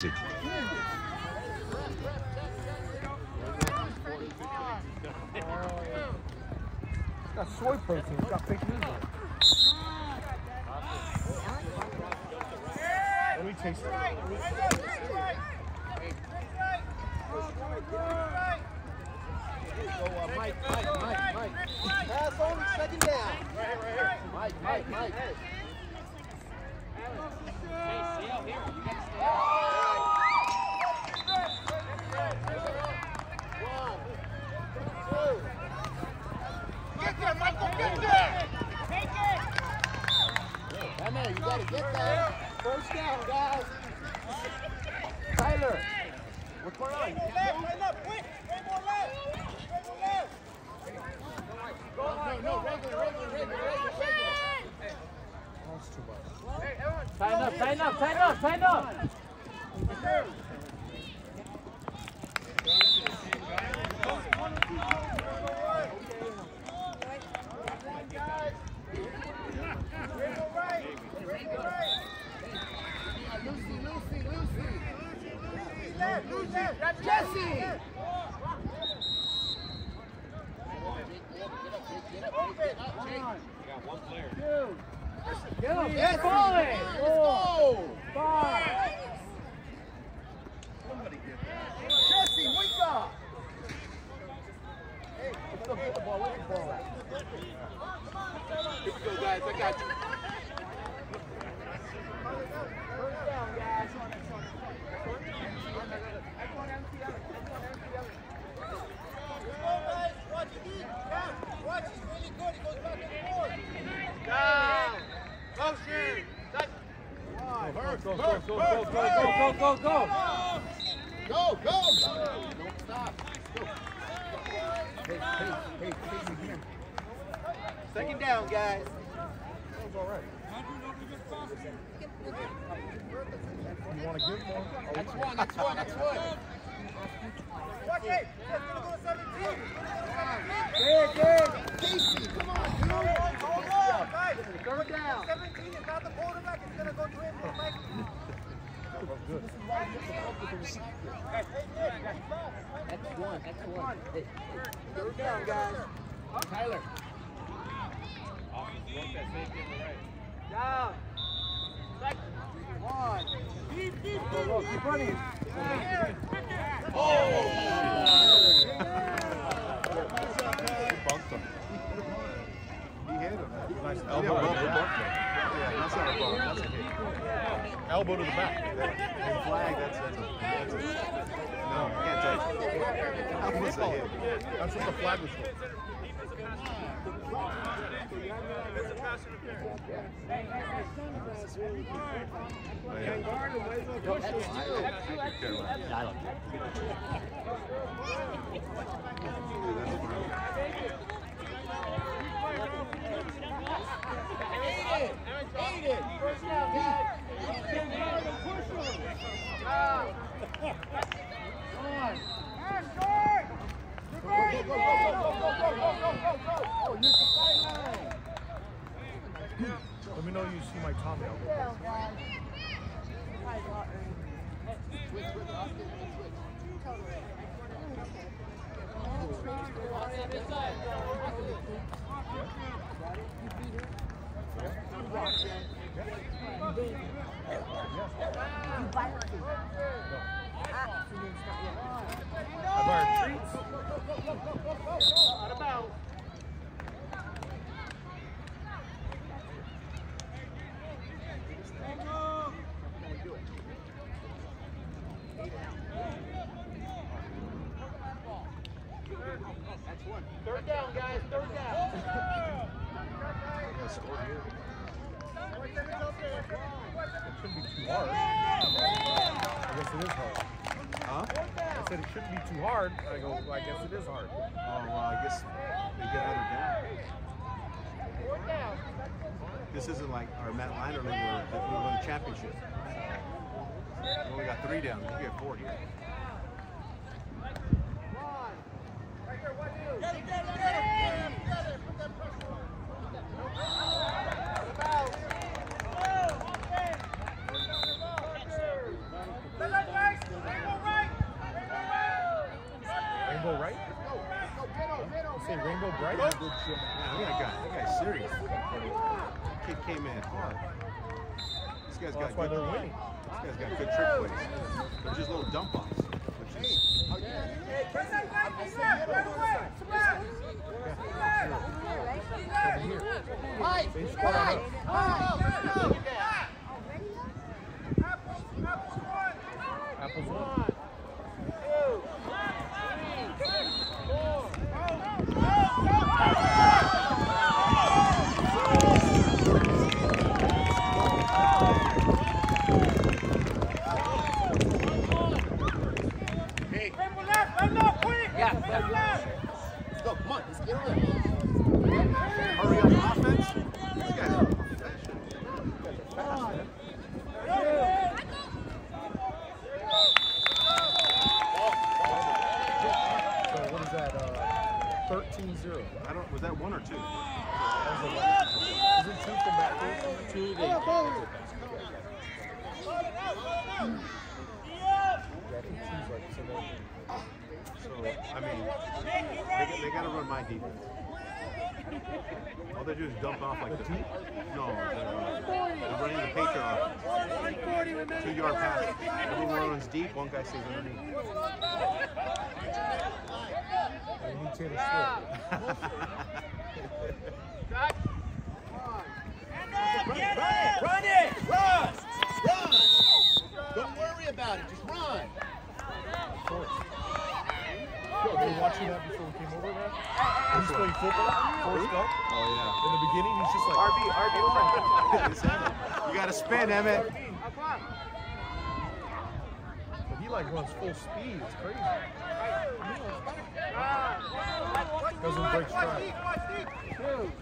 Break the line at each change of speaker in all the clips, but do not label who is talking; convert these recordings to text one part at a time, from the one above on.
got soy protein, it's got fake news in it. Let me taste it.
Mike, Mike, Mike, Pass on second down. Right right. Mike, Mike, Mike.
Here. You got to stay
out. Man, you gotta get that. First down, guys. Tyler.
Up.
Tighten up, tighten up, Jesse! Two. Get up.
Yes. Go.
Five.
Go, go,
go, go. Go.
Don't stop. Second down, guys.
That was all right. You want to give more?
That's one, that's one, that's one.
Watch it. That's gonna go to 17.
Good, good. Casey, come on, dude.
Hold on, guys.
Third down.
17 is not the quarterback. It's gonna go to him. Mike.
That was good.
That's one, that's one. Hey, Third down, guys. Tyler. Down. One.
Go, go, keep running.
bumped him.
He hit him. Nice
Elbow,
elbow.
elbow,
Yeah.
Yeah, that's not a bump. That's a hit.
Elbow to the back.
And flag, that's, that's a, ball.
That's what the flag was for. I
don't care. like Tommy. Totally.
It is hard.
Huh?
I said it shouldn't be too hard. I go, well, I guess it is hard.
Oh, well, I guess they get another down.
Fourth down.
This isn't like our Matt Liner league where we won the championship. We only got three down. We get four here.
Get him, get him, get him. Get him. Put that pressure on.
About.
Let, let,
say Rainbow Bright?
Yeah, look at that guy. That guy's serious. Kid came in hard. This guy's
Well,
got
that's why
good,
they're winning.
This guy's got good trick plays. They're just little dump offs, which is
Mike,
They squat on
Mike,
us.
Mike.
Apples one.
Yeah, yeah.
Let's go, come on, let's get on it.
hurry up offense. These guys are professional.
So what is that? Uh, 13-0.
I don't. Was that one or two?
Is it two from that first? Two. They, two's like.
So I mean, they, they got to run my defense. All they do is dump off like the No, they're, running the Patriot. Two yard pass. Everyone runs deep. One guy stays underneath.
They need Taylor Swift.
Run it! Run!
Run! Don't worry about it, just run.
Of course. Yo, they were watching that before we came over there. He's playing football. Forrest Gump.
Oh yeah.
In the beginning, he's just like
RB, RB, You got to spin,
Emmitt. Like runs full speed. It's crazy. Doesn't stride.
On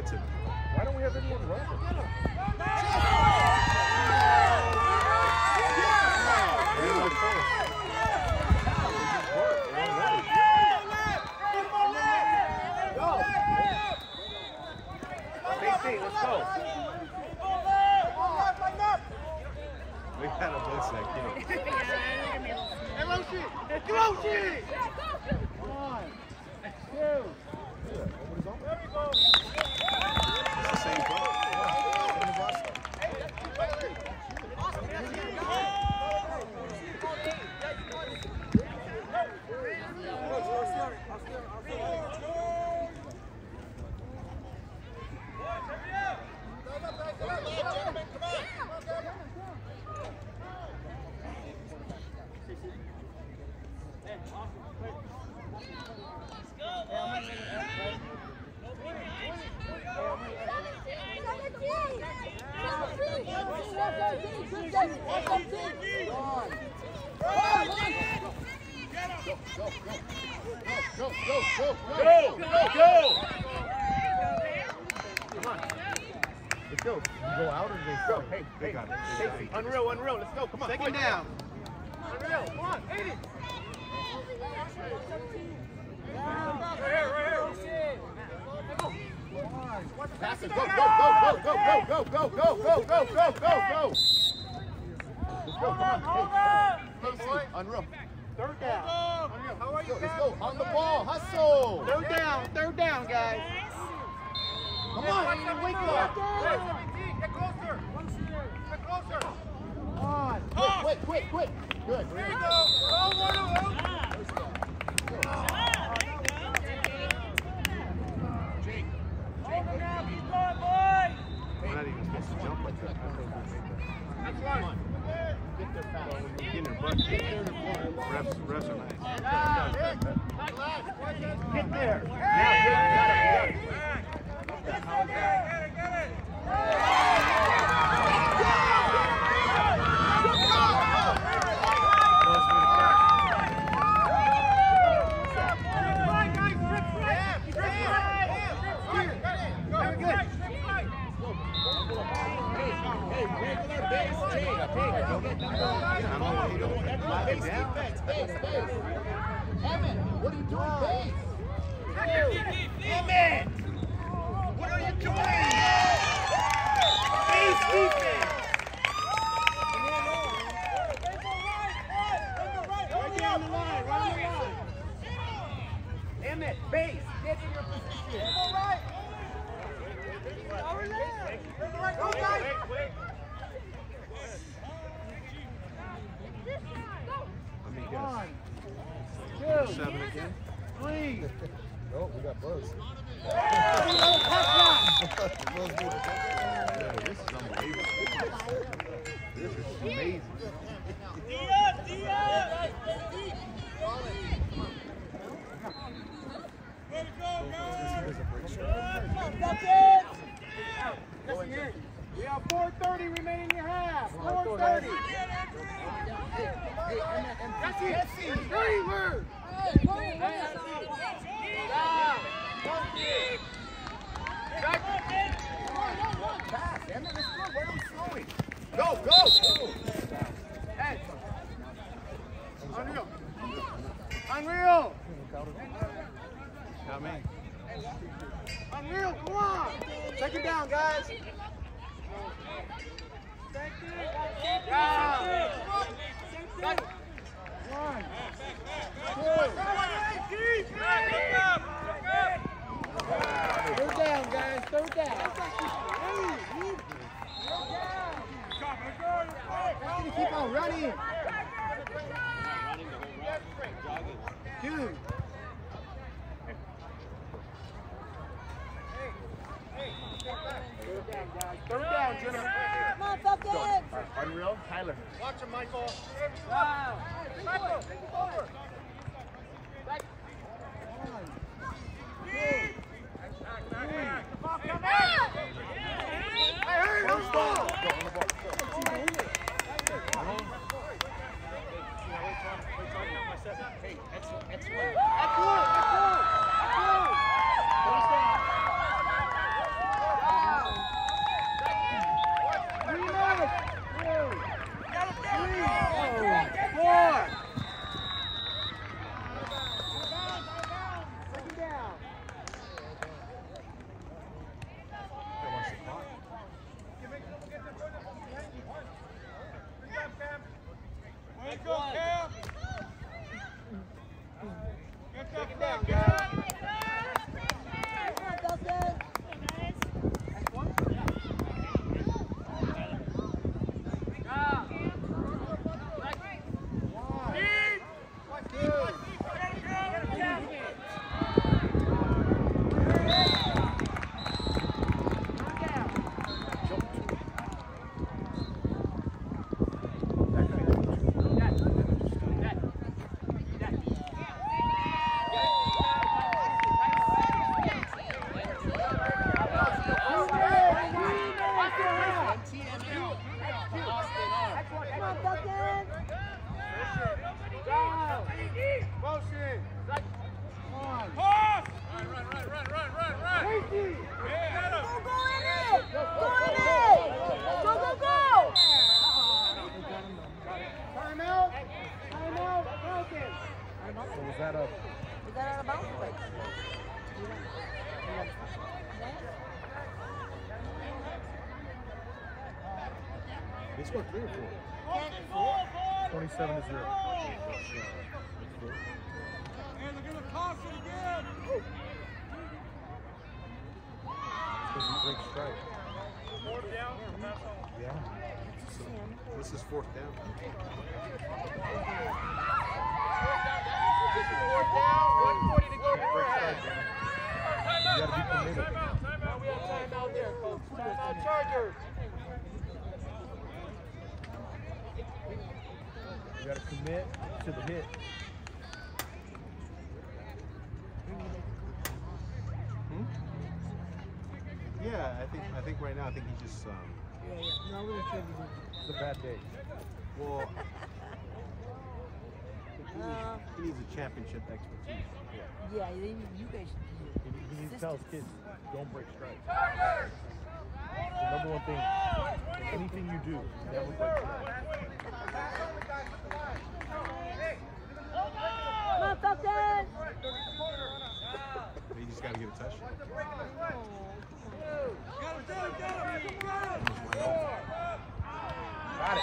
And I blitzing.
Why don't we have anyone running?
let's go.
We got to blitz that kid. It's the
Pass it. Go, go, go, go, go, go, go, go, go, go, go, go. Let's go. Come on. Hey, Steve, unreal.
Third down. Unreal. How are you,
Let's go. On the ball. Hustle.
Third down. Third down, guys.
Come on. You need to wake up.
Get closer. Get closer.
Come on.
Quick, quick, quick, quick. Good.
There you go. Oh,
Refs, refs are.
Get there.
Get,
got
it,
got.
unreal. Tyler.
Watch him, Michael.
Wow. Michael, take.
27 to 0. Because he breaks strike. More down. Yeah.
So this is fourth down.
Breaks strike. You gotta be committed. You gotta commit to the hit.
Hmm? Yeah, I think I think right now I think he just um
It's a bad day.
well he needs, he needs a championship expertise.
Yeah, you guys you guys.
He, he needs to tell his kids, don't break strikes. The number one thing, anything you do, never break strikes.
Come on, Falcon!
He just got to get a touchdown.
Got it.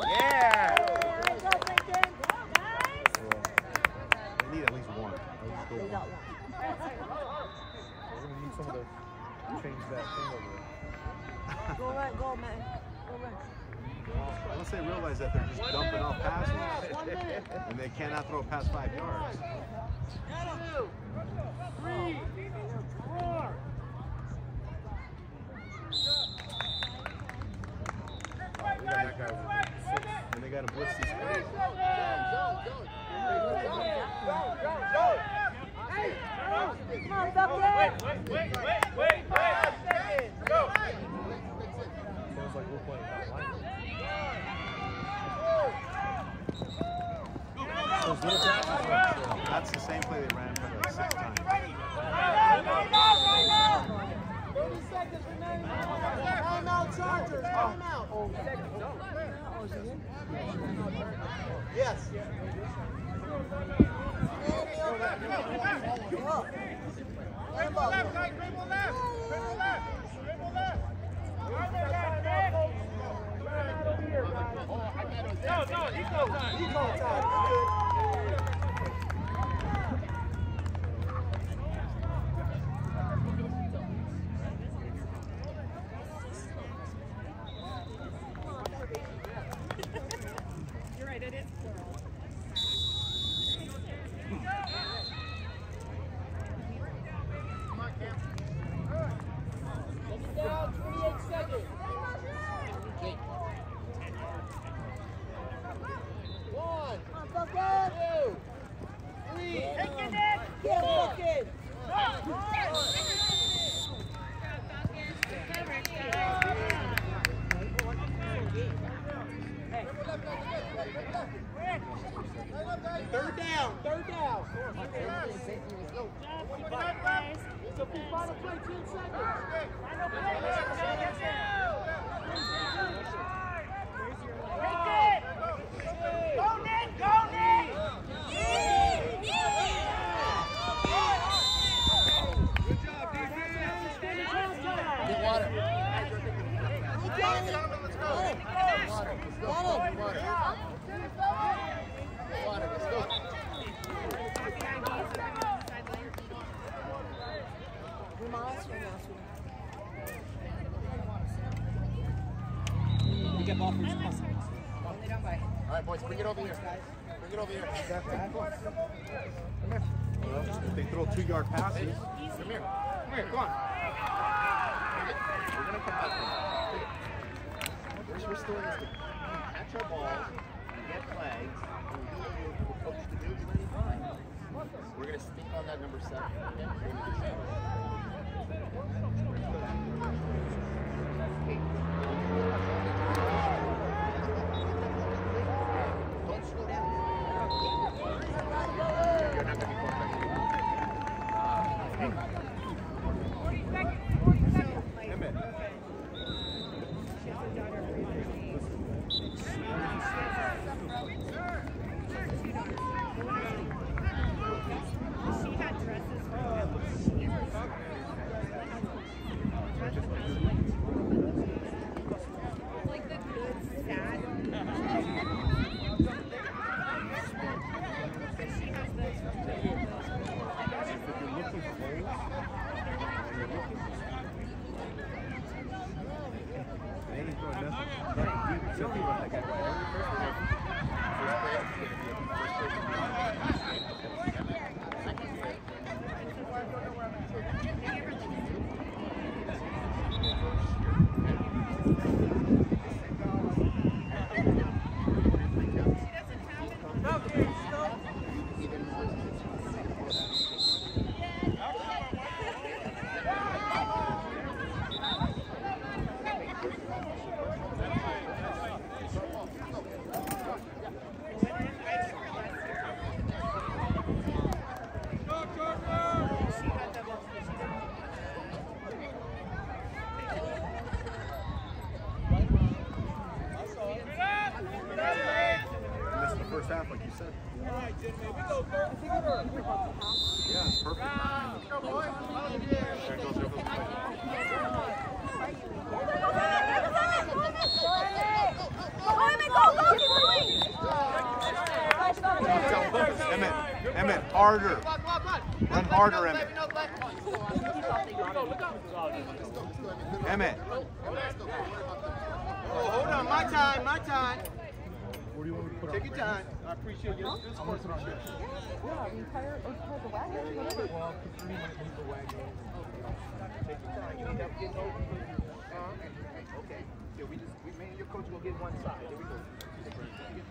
Yeah.
Let's go, Lincoln! Nice!
They need at least one. They'll just go
They
one.
got one.
We're gonna need someone to change that thing over there.
Go run, go, man. Go run.
Unless they realize that they're just dumping off passes and they cannot throw past five yards.
They got that guy over six.
And they got to blitz these guys.
Come on, Falcon!
Sounds like we're playing hot Those little passes are-
That's the same play they ran for like six times.
Timeout, Chargers. Timeout.
Oh,
Yes.
Go up.
Let him up. Eco time. Down, 28 seconds. One,
Come on, Falcon!
two, three.
Get him, Falcon!
Third down, third down. So be final play, 10 seconds. Get water.
Got him! Got him!
Water, let's go.
We mouse or mouse?
All right, boys, bring it over here. Bring it over here.
If they throw two yard passes,
Come here. Come here, come on. We're gonna come back. We're, we're still in this thing. Catch our balls, get flags, and we do what we're we're to do, we're gonna be fine. We're gonna stick on that number seven and Thank you.
You want me to put
Take
our
your time. I appreciate your.
Well, might need the wagon.
Take your time. You need help getting over. Okay. Yeah, we just, we, me your coach will get one side. Here we go.
You?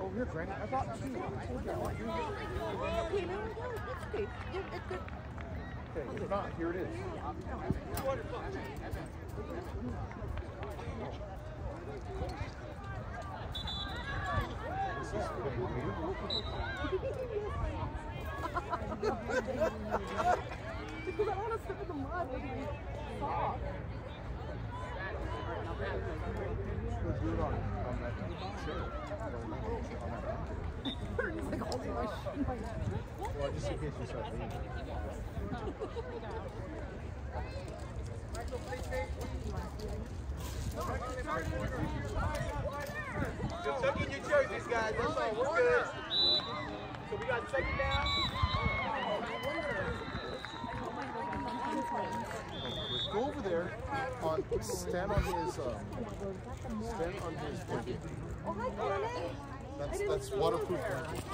Oh, here, Granny. I got oh, two. Okay, if not, here it is. Let's do it on, on that chair. On that blanket. Well, just in case you start leaning.
Just tuck in your jerseys, guys. That's all. We're good. So we got second down.
Go over there, on, stand on his, um, stand on his blanket. That's, that's waterproof blanket.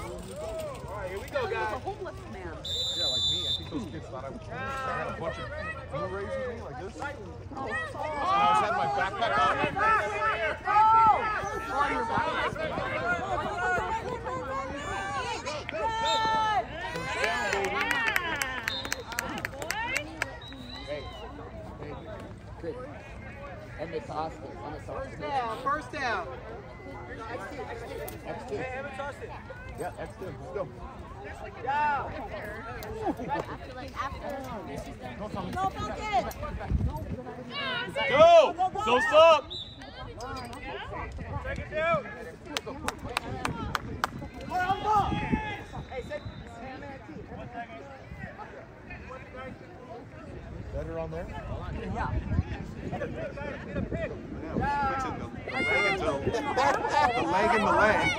All right, here we go, guys. Homeless man.
Yeah, like me. I think those kids thought I was homeless. I had a bunch of blue rays with me, like this.
I just had my backpack on.
Hey, Emmitt to Oscar. Emmitt to Oscar.
Down, first down.
X2. Yeah, X2. Let's go.
Down.
Go, Falcon!
Go! Don't stop. Second down.
Better on there.
Yeah, switching the, the leg into the leg in the leg.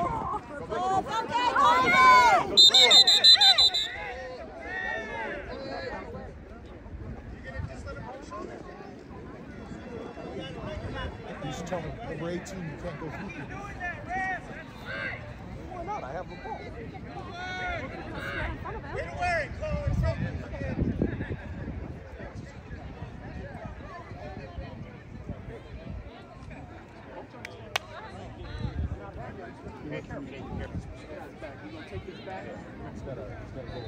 You over 18, you can't go hooping. Why not? I have the ball. It's gotta, it's gotta go.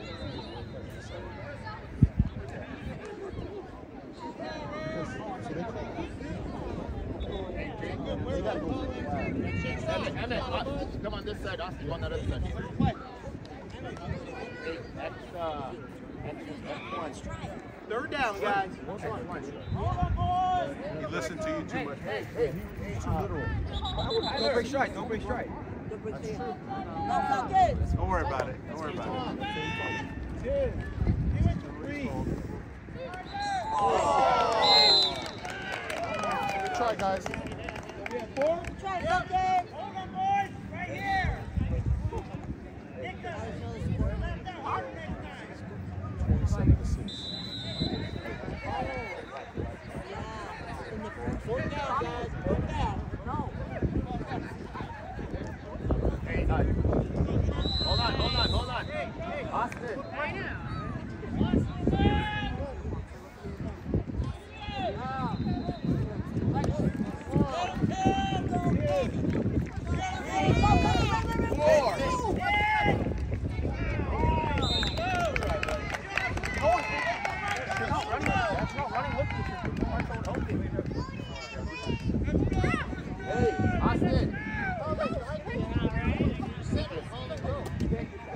Because, so they can't They gotta go.
Emmitt, Emmitt, come on this side, Austin. Go on that other side. Hey, X, uh, X, X1.
Third down, guys.
He listened to you too much.
Hey, hey,
Too literal.
Don't break stride. Don't break stride.
Go, Falcon!
Don't worry about it. Don't worry about it.
Good try, guys.
Hey, Austin.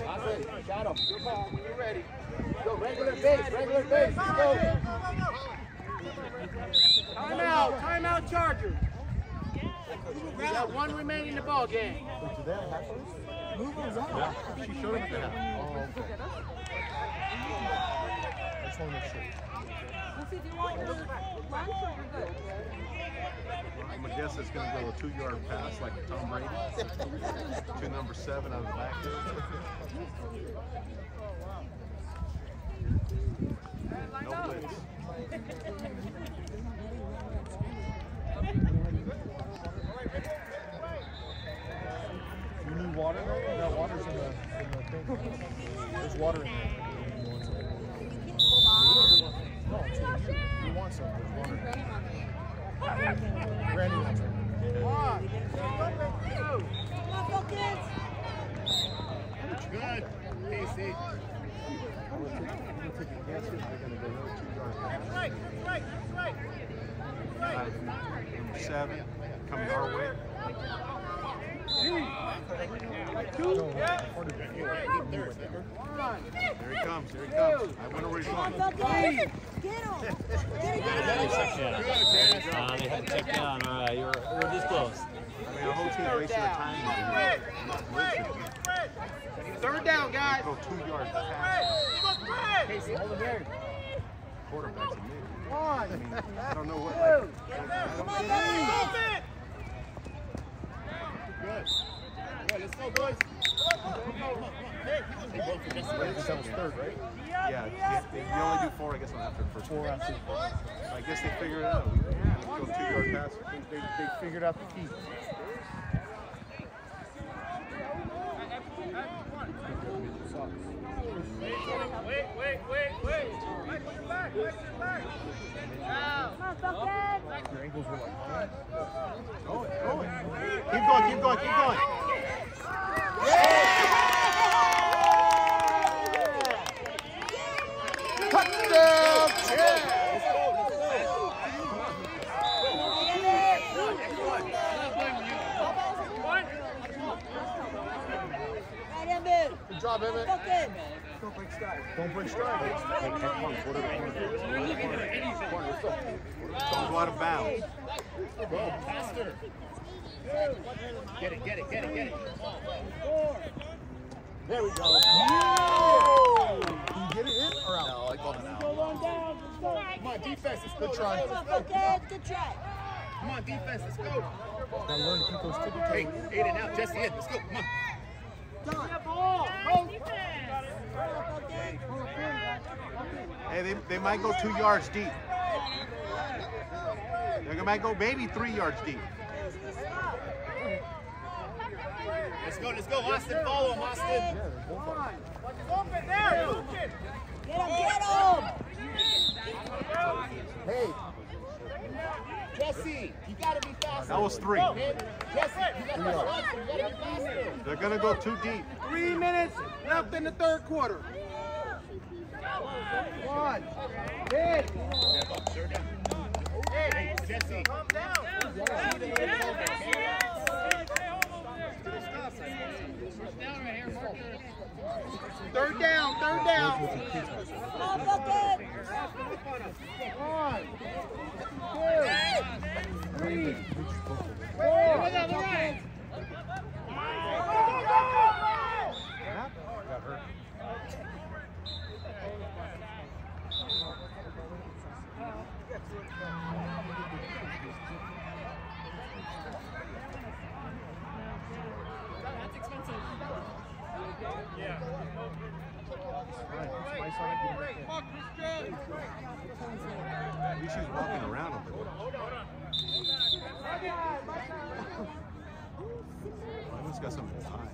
Austin, shadow. Your ball when you're ready. Go, regular base, regular base. Let's go.
Timeout, timeout Chargers. We got one remaining in the ball game.
Wait, do they have half this?
Yeah, she showed him at the half.
Oh, okay. I just want to make sure.
Lucy, do you want your lunch or you're good?
I'm gonna guess it's gonna go a two-yard pass like Tom Brady to number seven out of the backfield. No blitz.
You need water? No, water's in the, in the thing. There's water in there. You want? No, it's in here. You want some? There's water. Randy wants some.
Seven coming our way.
No, part of it.
There he comes. There he comes. I wonder where he's
Come on,
going.
focus. Get him. Get him, get him.
Uh, they had to down. All right, you're, we're this close.
I mean, the whole team's wasting their time.
Third down, guys.
Go two-yard pass.
Casey, hold him there.
Quarterback's a mid.
One,
I mean, I don't know what. Like,
Come on, focus.
Good. Let's go, boys.
Yeah, you only do four, I guess, on after first
Four after.
I guess they figured it out. Go two-yard pass.
They, they, they figured out the key.
Keep going, keep going, keep going.
Touchdown,
Emmitt.
Good job, Emmitt.
Focus.
Don't break stride.
Don't go out of bounds.
Go, faster. Get it, get it, get it, get it.
There we go. Can you get it in or out?
No, I called him out. Come on, defense, let's go.
Good try.
Come on, focus. Good try.
Come on, defense, let's go.
Gotta learn to keep those tippy
Hey,
toes.
eight and out, Jesse in, let's go, come on.
Hey, they, they might go two yards deep. They might go maybe three yards deep.
Let's go, let's go, Austin, follow him, Austin.
Yeah, they're.
Open there, open.
Get him, get him.
Hey,
Jesse, you gotta be faster.
That was three.
Jesse, you gotta be faster, you gotta be faster.
They're gonna go too deep.
Three minutes left in the third quarter. One. Hit.
Hey, Jesse.
Calm down. Third down, third down.
Come on, focus.
One, two, three, four.
got hurt. Right, spice on it, give it back in.
At least she's walking around over there. Someone's got something to hide.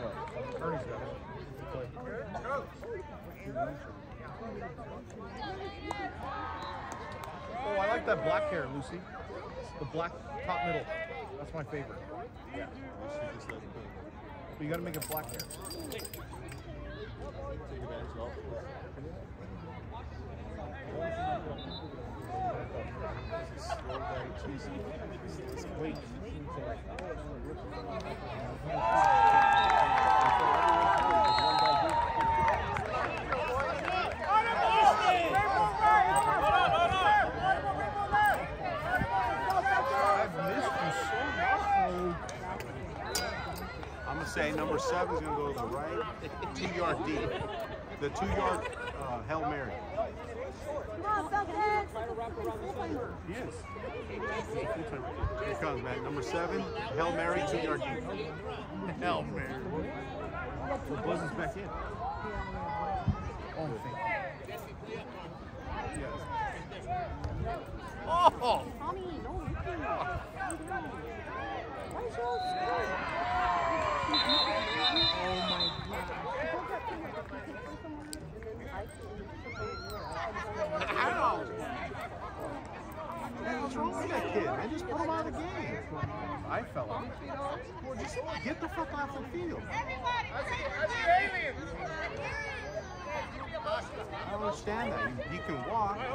What? Ernie's got it. Play. Oh, I like that black hair, Lucy. The black top middle. That's my favorite. Yeah.
She just let it.
But you gotta make it black hair.
This is slow guy, cheesy. This is great.
I've missed you so much.
I'm gonna say number seven's gonna go to the right, two yard deep. The two yard uh, Hail Mary.
Come on, Falcons. Full-timer.
Yes. Here it comes, man. Number seven, Hail Mary, two yard deep. Hail Mary.
So Buzz is back in. Oh, thank you.
Oh!
Tommy, no looking. Why is y'all scared? Oh my
Ow! Man, what's wrong with that kid, man? Just put him out of the game.
I fell out.
Well, just get the fuck off the field. I don't understand that. You, you can walk.
Come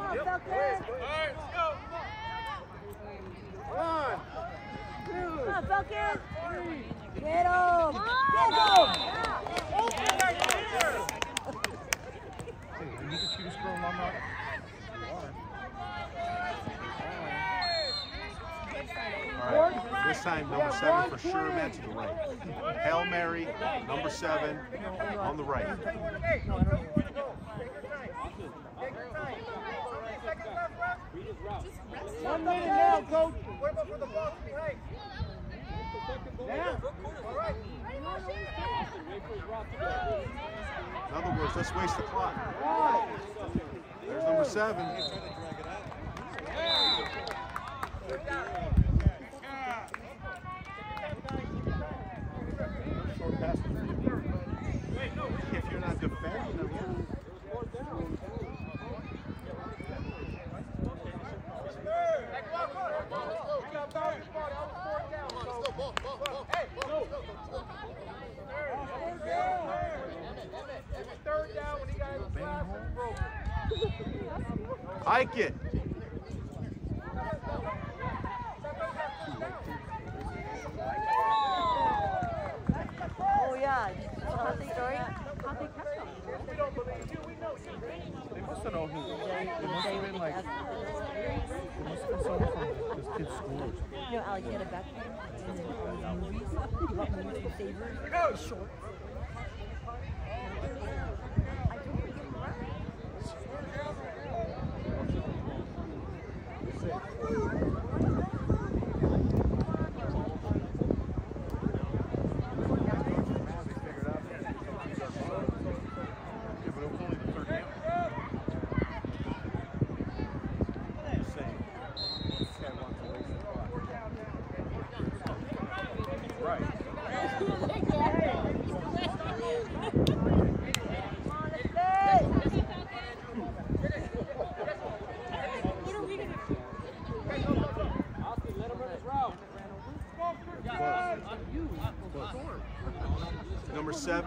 on, Falcons. Come on, Falcons. Get him.
Hey, are you the cutest girl in Lamar?
All right. This time, number seven for sure, man, to the right. Hail Mary, number seven, on the right.
One minute now, coach. What about for the ball behind?
In other words, let's waste the clock. There's number seven.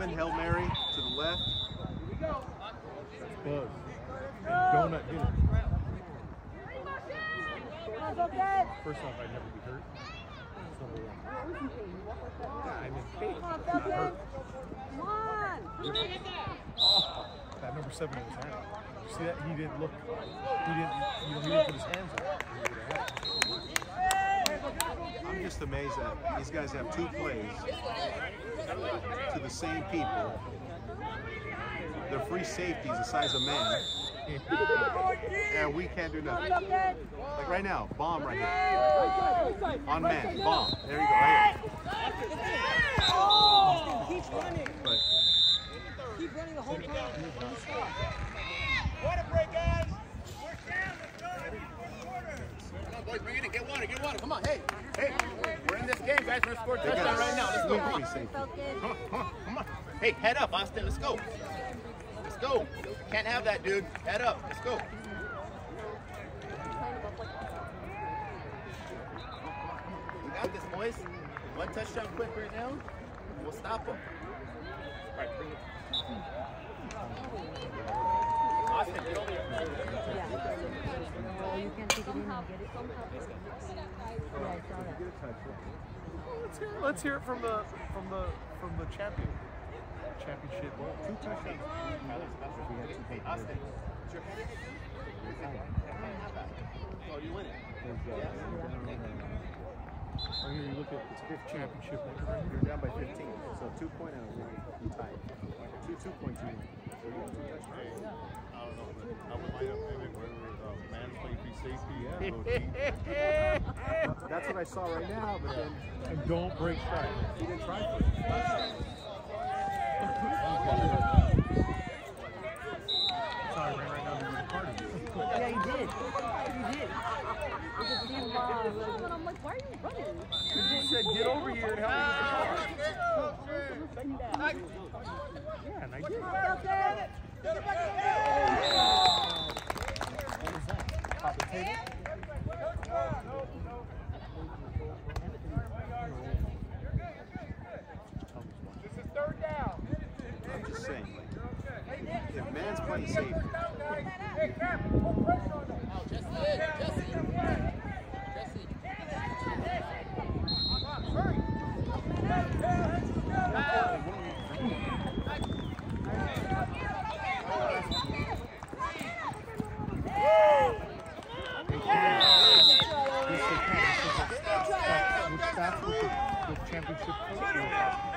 Seven, Hail Mary, to the left.
Buzz. And Donut hit him.
Come on, Falcons.
First off, I'd never be hurt. That's number one. Yeah, I'm in pain.
Come on,
Not hurt.
Falcons. Come on.
That number seven in his hand. You see that? He didn't look. He didn't. He didn't put his hands up. He would've had it.
I'm just amazed that these guys have two plays to the same people. They're free safeties the size of men, and we can't do nothing. Like right now, bomb right here. On man, bomb. There you go, right here.
Keep running. Keep running the whole time.
Let's score a touchdown right now. Let's go. Come on. Come on. Come on. Hey, head up, Austin. Let's go. Let's go. Can't have that, dude. Head up. Let's go. We got this, boys. One touchdown quick right now. We'll stop them. All right, bring it. Austin, get
you can't take it in get it somehow. Yeah, I saw
that.
Let's hear, let's hear it from the from the from the champion championship. Two touchdowns.
Austin, is your head. Oh, you win it.
Right here, you look at it's fifth championship.
You're down by 15, so 2 point oh, and you tied. Two 2 point two. So you have two touchdowns.
I don't know, I would line up maybe where uh, man play free safety. Yeah.
That's what I saw right now, but then
And don't break stride.
he didn't try for it.
Sorry, ran right down to the party.
Yeah, you did. You did. Look at Steve And I'm like, why are you running?
You said get over here and help me with the car. Yeah, and I did. What Top of the table?
I'm just saying, like, if man's playing safe,
Which that's what the, the championship coach is.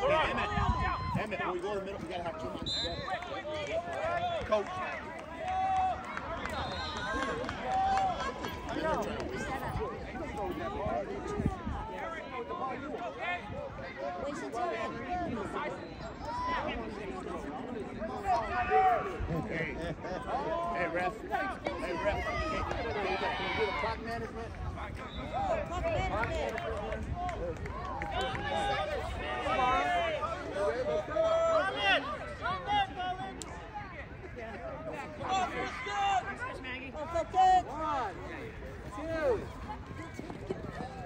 Hey, Emmitt. Emmitt, when we go to the middle, we gotta have two hands together. Coach. Hey, hey, ref. Hey, ref. Can you do the clock management?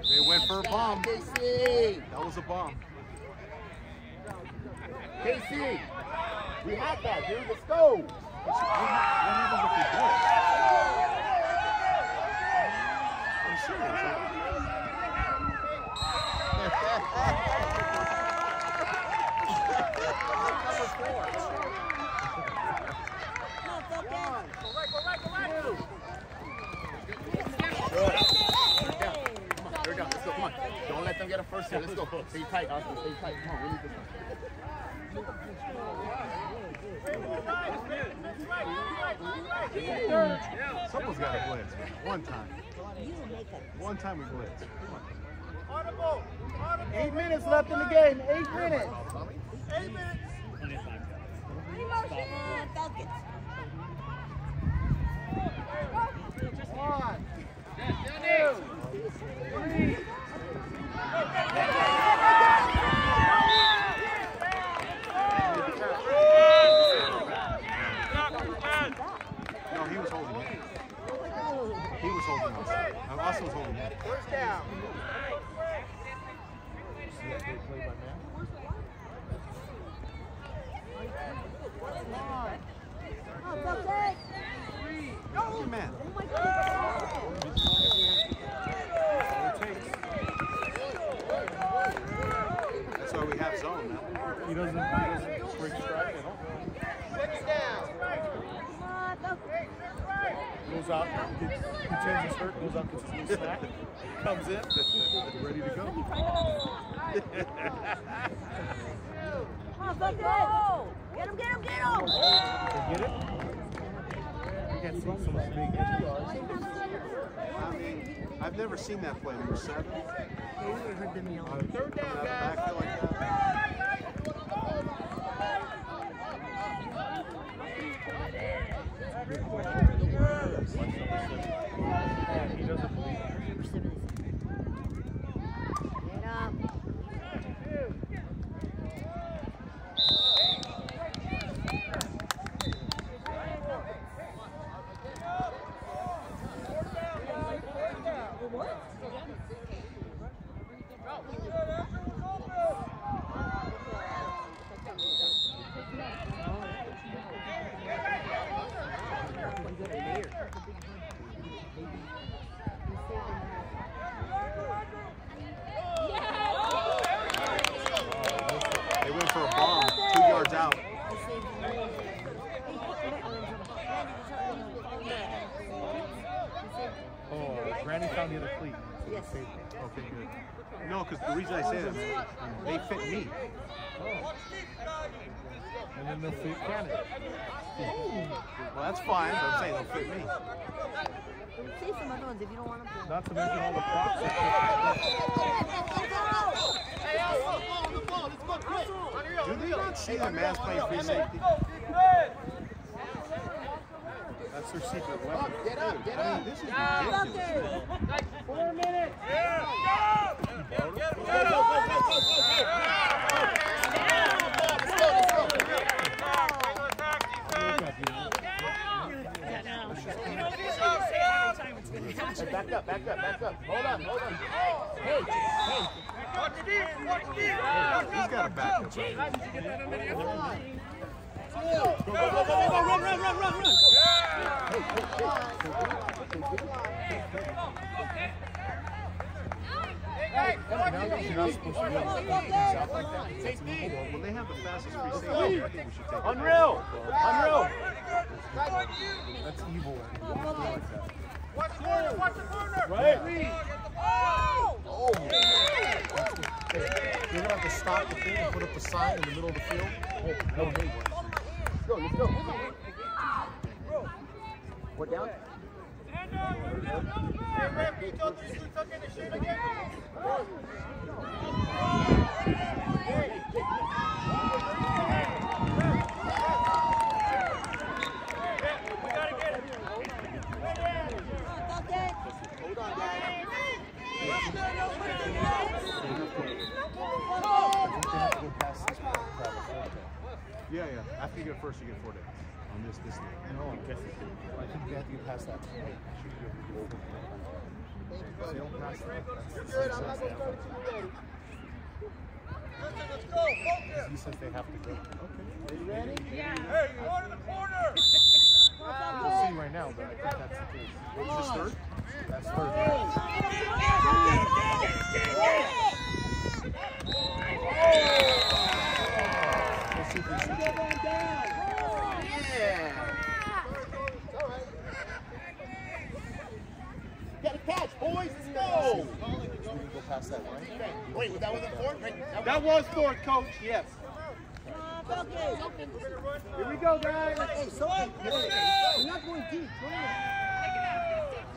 they went for a bomb.
KC!
That was a bomb.
KC! We had that, dude. Let's go!
What happens if you blitz? I'm serious. like,
Good. Down. Come on, they're down. Let's go. Come on. Don't let them get a first hit. Let's go. Stay tight, Austin. Stay tight. Come on. We need this one.
Someone's got to blitz. One time. One time we blitz.
Eight minutes left in the game. Eight minutes. One, two, three.
No, he was holding it. He was holding us. Uh, Austin was holding it.
First down.
See that great play by Matt?
Oh, man. That's why we have zone now.
He doesn't, he doesn't break stride at all.
Six down.
Goes out, gets, pretends he's hurt, goes out, gets his little snack, comes in, ready to go.
Get him, get him, get him!
They get it? You can't see some of big
I mean, I've never seen that play. Number seven.
heard.
Third down,
Coming out of the
guys.
yards out. Oh,
Brandon found the other fleet.
Yes.
Okay, good. No, because the reason I say that, they fit me. Oh.
And then they'll fit Brandon.
Well, that's fine, but I'm saying they'll fit me.
Say some other ones if you don't want them to.
Not to mention all the props that
Do they not see that man's playing free safety?
That's their secret weapon.
Get up, get
I
up.
mean, this is ridiculous.
Hey, back up, back up, back up. Hold on, hold on. Hey, hey. Watch deep, watch deep.
He's got a backup.
Go, go, go, go, go, run, run, run, run, run. Unreal! Unreal! That's evil.
Watch the
corner! Watch the corner! Right!
You're gonna have to stop the thing and put up the sign in the middle of the field.
No, no.
Let's go, let's go. We're down. Hold
Yeah, yeah. After you get first, you get four days on this this
day. No, I guess I think you have to get past that. They don't pass that.
You're good. I'm not going to start until you're ready. Listen, let's go. Focus.
He says they have to go. Okay.
Are you ready? Yeah. Hey, you go to the corner. wow.
We'll see right now, but I think that's the case.
What's this third?
That's third.
Oh. Oh.
Oh. Didn't go that line.
Wait, was that was a fourth? Right? That
That was fourth, coach. Yes. Here we go, guys.
Hey, something. We're not going deep. Go.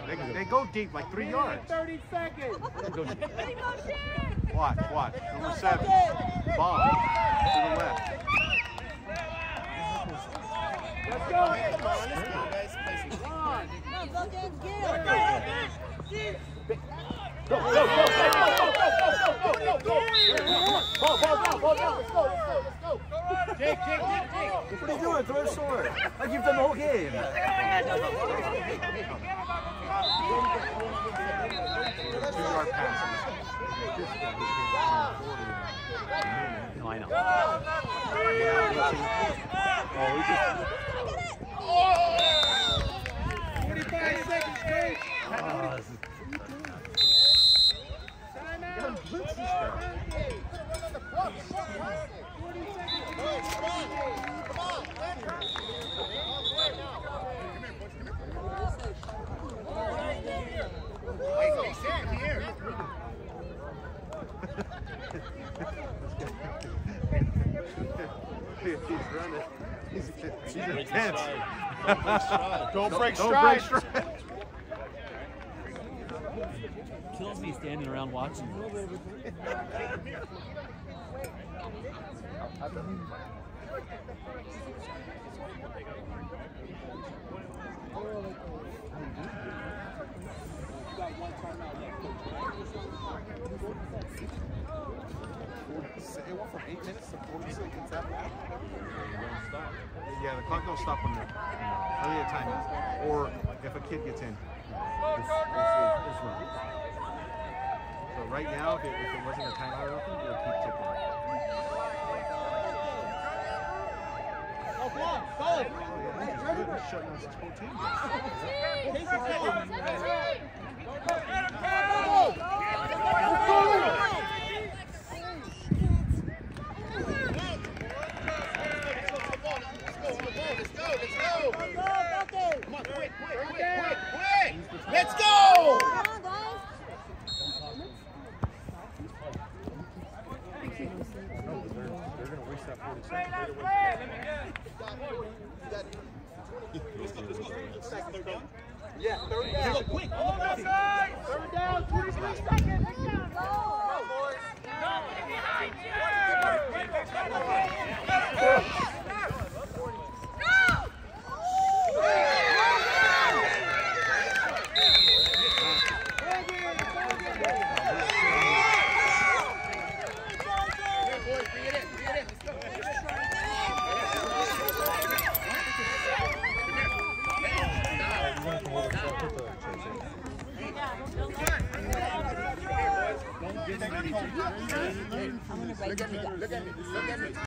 They, they go deep, like three yards.
30 seconds.
Watch, watch. Number seven. Bomb. To the left.
Throw a sword. Like you've done the whole game.
Two yard passes.
No, I know. Oh, we just.
45 seconds, coach.
Oh, this is,
He's running. He's, he's intense.
Don't break
Don't break oh,
stride.
stride.
kills me standing around watching.
It went from eight minutes to 40 seconds. That bad?
Yeah, the clock don't stop when the early a timeout, or if a kid gets in. So right now, if it, if it wasn't a timeout or nothing, it would keep ticking.
Oh, block.
Oh, yeah, he's shutting 614.
17, 17, 17.